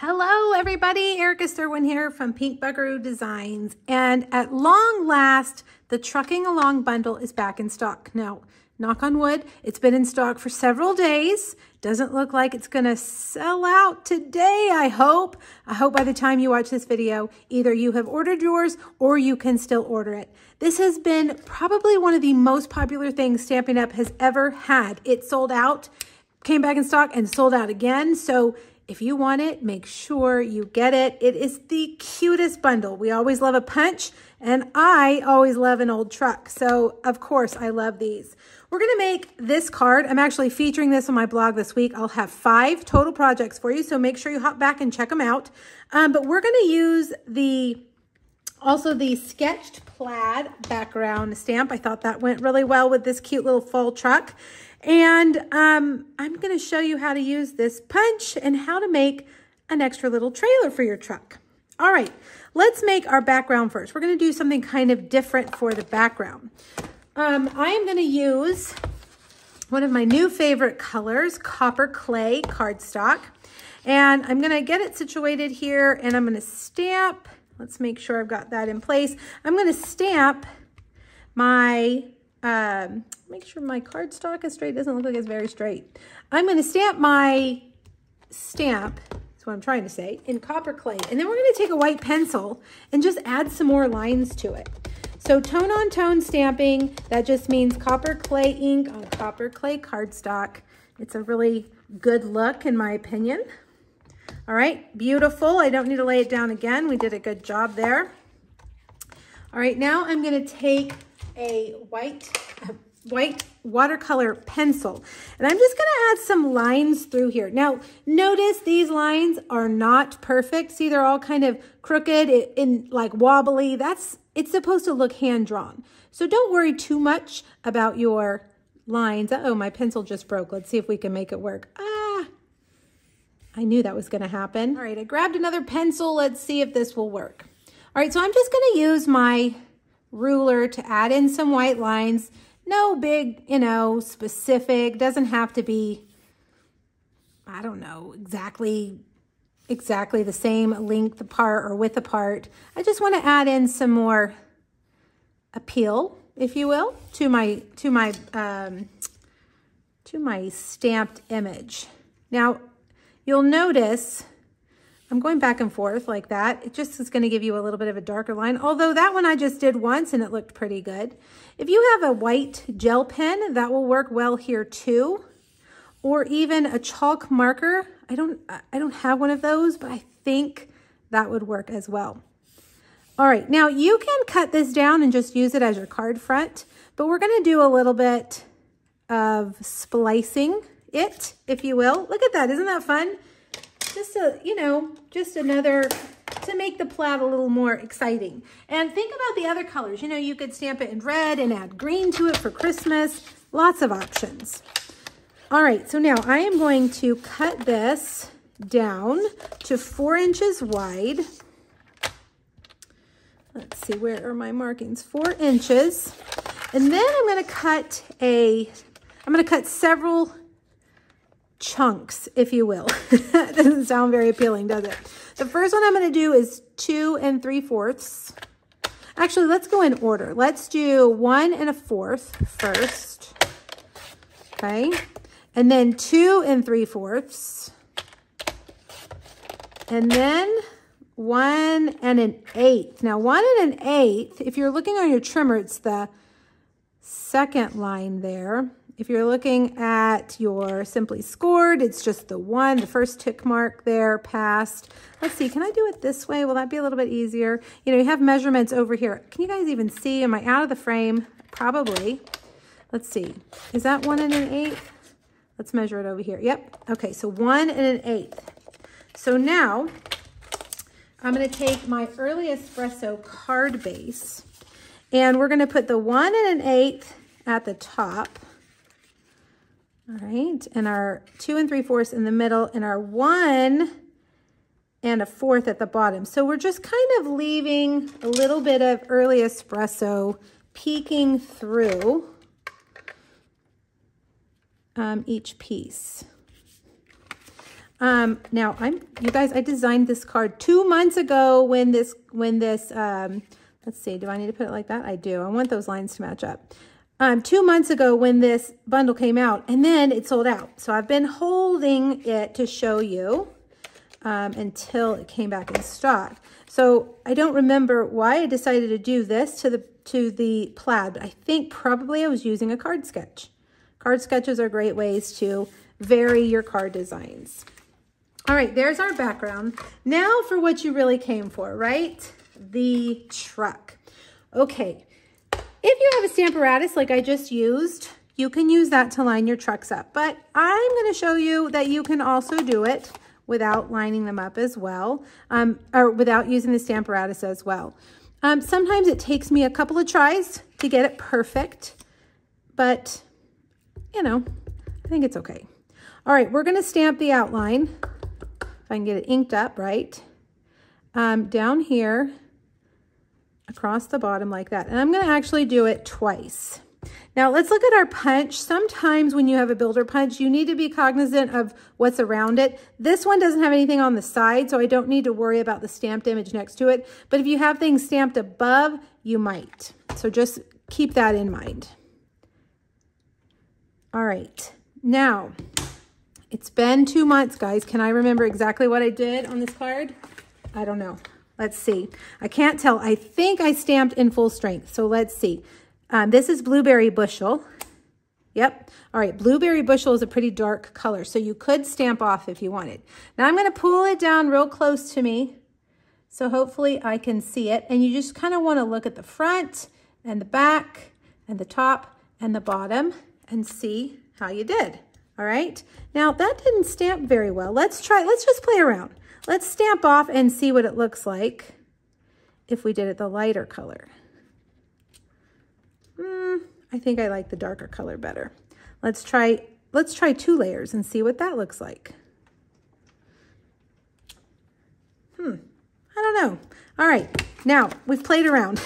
Hello everybody, Erica Sturwin here from Pink Buckaroo Designs. And at long last, the Trucking Along bundle is back in stock. Now, knock on wood, it's been in stock for several days. Doesn't look like it's gonna sell out today, I hope. I hope by the time you watch this video, either you have ordered yours or you can still order it. This has been probably one of the most popular things Stampin' Up! has ever had. It sold out, came back in stock and sold out again. So if you want it, make sure you get it. It is the cutest bundle. We always love a punch, and I always love an old truck. So, of course, I love these. We're going to make this card. I'm actually featuring this on my blog this week. I'll have five total projects for you, so make sure you hop back and check them out. Um, but we're going to use the also the sketched plaid background stamp. I thought that went really well with this cute little fall truck. And um, I'm going to show you how to use this punch and how to make an extra little trailer for your truck. All right, let's make our background first. We're going to do something kind of different for the background. Um, I am going to use one of my new favorite colors, Copper Clay cardstock. And I'm going to get it situated here and I'm going to stamp. Let's make sure I've got that in place. I'm going to stamp my um, make sure my cardstock is straight. Doesn't look like it's very straight. I'm going to stamp my stamp, that's what I'm trying to say, in copper clay. And then we're going to take a white pencil and just add some more lines to it. So tone on tone stamping, that just means copper clay ink on copper clay cardstock. It's a really good look in my opinion. All right, beautiful. I don't need to lay it down again. We did a good job there. All right, now I'm gonna take a white, a white watercolor pencil. And I'm just gonna add some lines through here. Now, notice these lines are not perfect. See, they're all kind of crooked and like wobbly. That's, it's supposed to look hand-drawn. So don't worry too much about your lines. Uh oh my pencil just broke. Let's see if we can make it work. Ah, I knew that was gonna happen. All right, I grabbed another pencil. Let's see if this will work. All right, so I'm just gonna use my ruler to add in some white lines. No big, you know, specific, doesn't have to be, I don't know, exactly, exactly the same length apart or width apart. I just want to add in some more appeal, if you will, to my, to my, um, to my stamped image. Now, you'll notice I'm going back and forth like that. It just is going to give you a little bit of a darker line, although that one I just did once and it looked pretty good. If you have a white gel pen, that will work well here too, or even a chalk marker. I don't, I don't have one of those, but I think that would work as well. All right, now you can cut this down and just use it as your card front, but we're going to do a little bit of splicing it, if you will. Look at that. Isn't that fun? Just a, you know, just another, to make the plaid a little more exciting. And think about the other colors. You know, you could stamp it in red and add green to it for Christmas. Lots of options. All right, so now I am going to cut this down to four inches wide. Let's see, where are my markings? Four inches. And then I'm gonna cut a, I'm gonna cut several chunks, if you will. that doesn't sound very appealing, does it? The first one I'm going to do is two and three fourths. Actually, let's go in order. Let's do one and a fourth first. Okay. And then two and three fourths. And then one and an eighth. Now, one and an eighth, if you're looking on your trimmer, it's the second line there. If you're looking at your Simply Scored, it's just the one, the first tick mark there passed. Let's see, can I do it this way? Will that be a little bit easier? You know, you have measurements over here. Can you guys even see? Am I out of the frame? Probably. Let's see. Is that one and an eighth? Let's measure it over here. Yep. Okay, so one and an eighth. So now I'm going to take my early espresso card base and we're going to put the one and an eighth at the top. All right, and our two and three fourths in the middle and our one and a fourth at the bottom. So we're just kind of leaving a little bit of early espresso peeking through um, each piece. Um, now I'm, you guys, I designed this card two months ago when this, when this, um, let's see, do I need to put it like that? I do. I want those lines to match up. Um, two months ago when this bundle came out and then it sold out. So I've been holding it to show you um, until it came back in stock. So I don't remember why I decided to do this to the to the plaid, but I think probably I was using a card sketch. Card sketches are great ways to vary your card designs. All right, there's our background. Now for what you really came for, right? The truck. Okay, if you have a stamp Stamparatus like I just used, you can use that to line your trucks up. But I'm gonna show you that you can also do it without lining them up as well, um, or without using the stamp Stamparatus as well. Um, sometimes it takes me a couple of tries to get it perfect, but you know, I think it's okay. All right, we're gonna stamp the outline. If I can get it inked up, right? Um, down here, across the bottom like that. And I'm gonna actually do it twice. Now let's look at our punch. Sometimes when you have a builder punch, you need to be cognizant of what's around it. This one doesn't have anything on the side, so I don't need to worry about the stamped image next to it. But if you have things stamped above, you might. So just keep that in mind. All right, now it's been two months, guys. Can I remember exactly what I did on this card? I don't know. Let's see. I can't tell. I think I stamped in full strength. So let's see. Um, this is Blueberry Bushel. Yep. All right. Blueberry Bushel is a pretty dark color. So you could stamp off if you wanted. Now I'm going to pull it down real close to me. So hopefully I can see it. And you just kind of want to look at the front and the back and the top and the bottom and see how you did. All right. Now that didn't stamp very well. Let's try, let's just play around. Let's stamp off and see what it looks like if we did it the lighter color. Mm, I think I like the darker color better. Let's try, let's try two layers and see what that looks like. Hmm, I don't know. All right, now we've played around.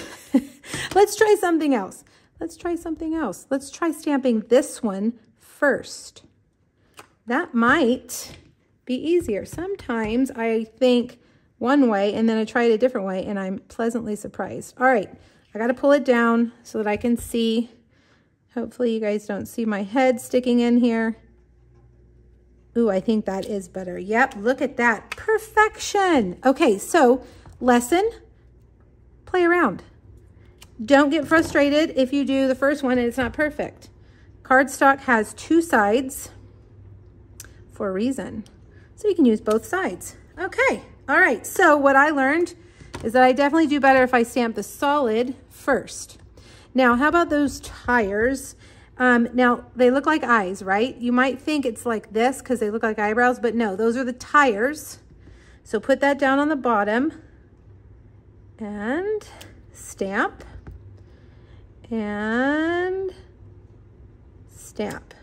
let's try something else. Let's try something else. Let's try stamping this one first. That might be easier. Sometimes I think one way and then I try it a different way and I'm pleasantly surprised. All right, I got to pull it down so that I can see. Hopefully you guys don't see my head sticking in here. Ooh, I think that is better. Yep, look at that. Perfection. Okay, so lesson, play around. Don't get frustrated if you do the first one and it's not perfect. Cardstock has two sides for a reason. So you can use both sides. Okay, all right. So what I learned is that I definitely do better if I stamp the solid first. Now, how about those tires? Um, now, they look like eyes, right? You might think it's like this because they look like eyebrows, but no, those are the tires. So put that down on the bottom and stamp and stamp.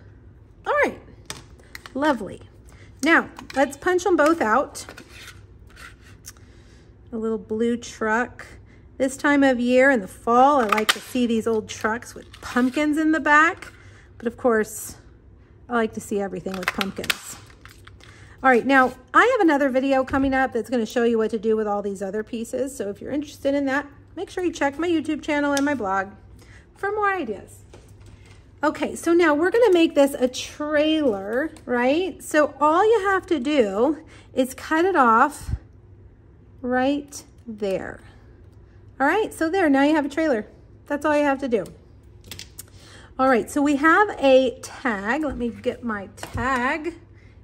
All right, lovely. Now, let's punch them both out. A little blue truck. This time of year in the fall, I like to see these old trucks with pumpkins in the back. But of course, I like to see everything with pumpkins. All right, now I have another video coming up that's gonna show you what to do with all these other pieces. So if you're interested in that, make sure you check my YouTube channel and my blog for more ideas. Okay, so now we're gonna make this a trailer, right? So all you have to do is cut it off right there. All right, so there, now you have a trailer. That's all you have to do. All right, so we have a tag. Let me get my tag,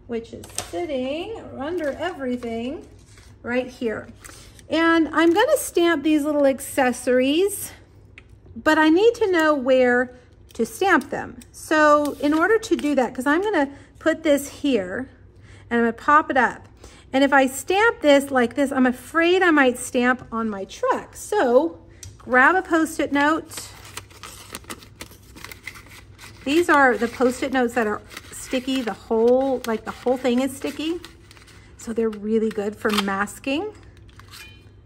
which is sitting under everything right here. And I'm gonna stamp these little accessories, but I need to know where to stamp them. So in order to do that, because I'm gonna put this here and I'm gonna pop it up. And if I stamp this like this, I'm afraid I might stamp on my truck. So grab a post-it note. These are the post-it notes that are sticky, the whole, like the whole thing is sticky. So they're really good for masking.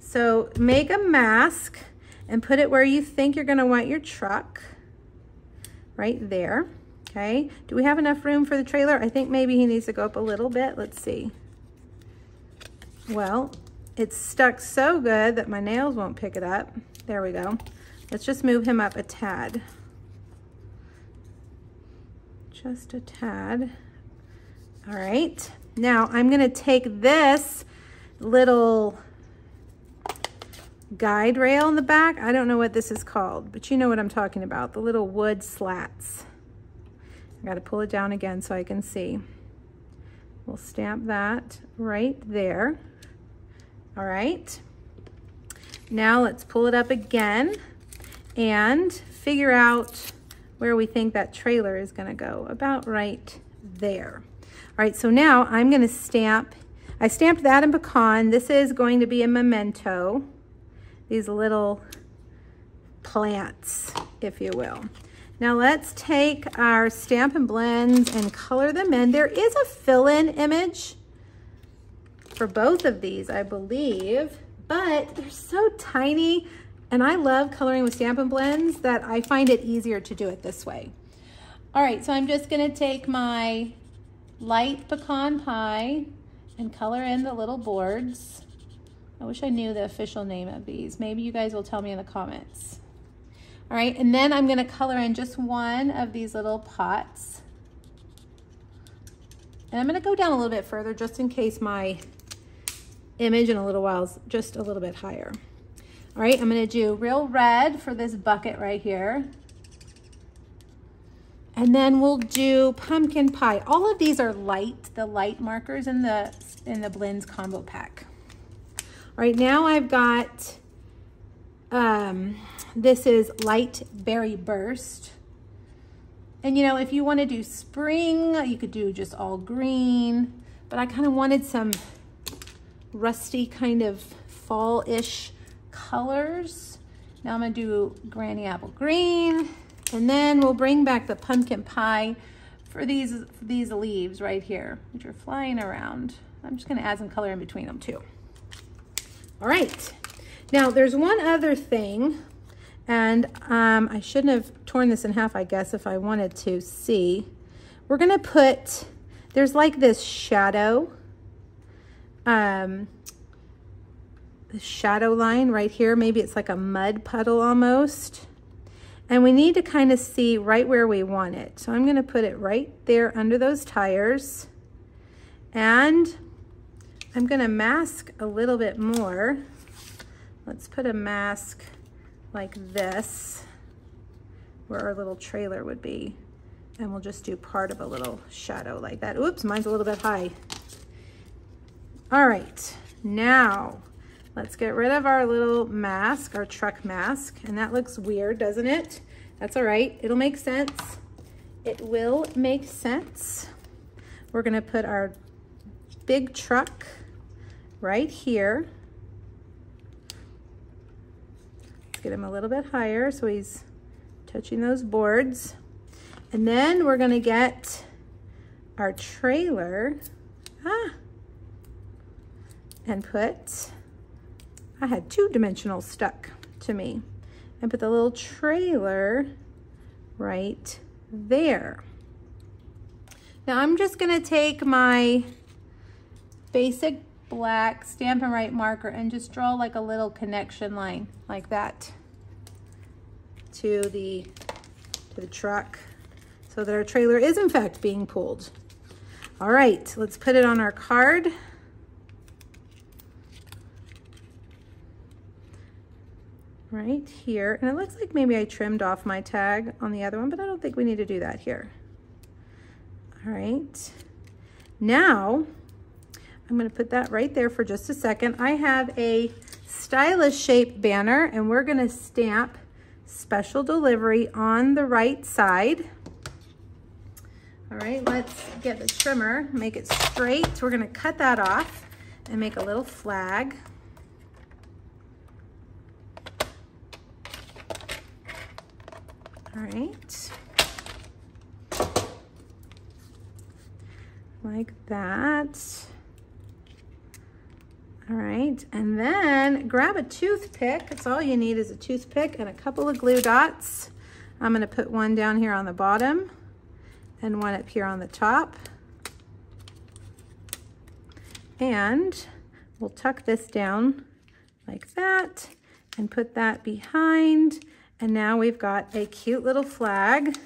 So make a mask and put it where you think you're gonna want your truck right there. Okay, do we have enough room for the trailer? I think maybe he needs to go up a little bit. Let's see. well, it's stuck so good that my nails won't pick it up. There we go. Let's just move him up a tad. Just a tad. All right. Now I'm gonna take this little guide rail in the back. I don't know what this is called, but you know what I'm talking about, the little wood slats. I gotta pull it down again so I can see. We'll stamp that right there. All right. Now let's pull it up again and figure out where we think that trailer is gonna go, about right there. All right, so now I'm gonna stamp, I stamped that in pecan. This is going to be a memento these little plants, if you will. Now let's take our Stampin' Blends and color them in. There is a fill-in image for both of these, I believe, but they're so tiny and I love coloring with Stampin' Blends that I find it easier to do it this way. All right, so I'm just gonna take my light pecan pie and color in the little boards. I wish I knew the official name of these. Maybe you guys will tell me in the comments. All right, and then I'm gonna color in just one of these little pots. And I'm gonna go down a little bit further just in case my image in a little while is just a little bit higher. All right, I'm gonna do real red for this bucket right here. And then we'll do pumpkin pie. All of these are light, the light markers in the, in the blends combo pack. Right now I've got, um, this is Light Berry Burst. And you know, if you want to do spring, you could do just all green, but I kind of wanted some rusty kind of fall-ish colors. Now I'm gonna do Granny Apple Green, and then we'll bring back the pumpkin pie for these, for these leaves right here, which are flying around. I'm just gonna add some color in between them too. All right. Now there's one other thing and um, I shouldn't have torn this in half, I guess, if I wanted to see. We're gonna put, there's like this shadow, um, the shadow line right here. Maybe it's like a mud puddle almost. And we need to kind of see right where we want it. So I'm gonna put it right there under those tires. And I'm gonna mask a little bit more. Let's put a mask like this, where our little trailer would be. And we'll just do part of a little shadow like that. Oops, mine's a little bit high. All right, now let's get rid of our little mask, our truck mask. And that looks weird, doesn't it? That's all right, it'll make sense. It will make sense. We're gonna put our big truck right here. Let's get him a little bit higher so he's touching those boards. And then we're gonna get our trailer, ah, and put, I had two dimensional stuck to me, and put the little trailer right there. Now I'm just gonna take my basic black Stampin' Write marker and just draw like a little connection line like that to the, to the truck so that our trailer is in fact being pulled. All right, let's put it on our card. Right here, and it looks like maybe I trimmed off my tag on the other one, but I don't think we need to do that here. All right, now I'm gonna put that right there for just a second. I have a stylish shape banner and we're gonna stamp special delivery on the right side. All right, let's get the trimmer, make it straight. We're gonna cut that off and make a little flag. All right. Like that. All right, and then grab a toothpick. That's all you need is a toothpick and a couple of glue dots. I'm gonna put one down here on the bottom and one up here on the top. And we'll tuck this down like that and put that behind. And now we've got a cute little flag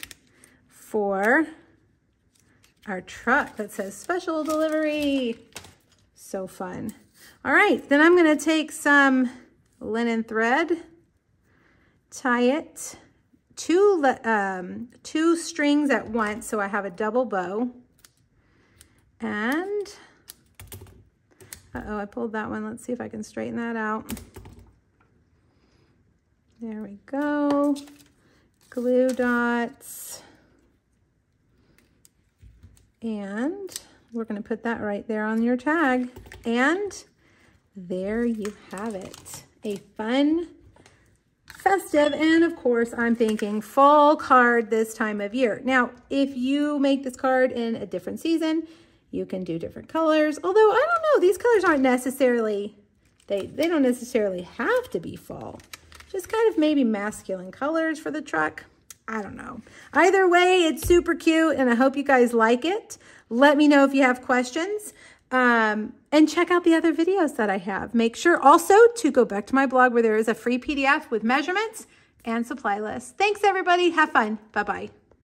for our truck that says special delivery. So fun. All right, then I'm gonna take some linen thread, tie it two, um, two strings at once so I have a double bow. And, uh-oh, I pulled that one. Let's see if I can straighten that out. There we go. Glue dots. And we're going to put that right there on your tag. And there you have it. A fun, festive, and of course, I'm thinking fall card this time of year. Now, if you make this card in a different season, you can do different colors. Although, I don't know, these colors aren't necessarily, they, they don't necessarily have to be fall. Just kind of maybe masculine colors for the truck. I don't know. Either way, it's super cute, and I hope you guys like it. Let me know if you have questions. Um, and check out the other videos that I have. Make sure also to go back to my blog where there is a free PDF with measurements and supply lists. Thanks, everybody. Have fun. Bye-bye.